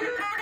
you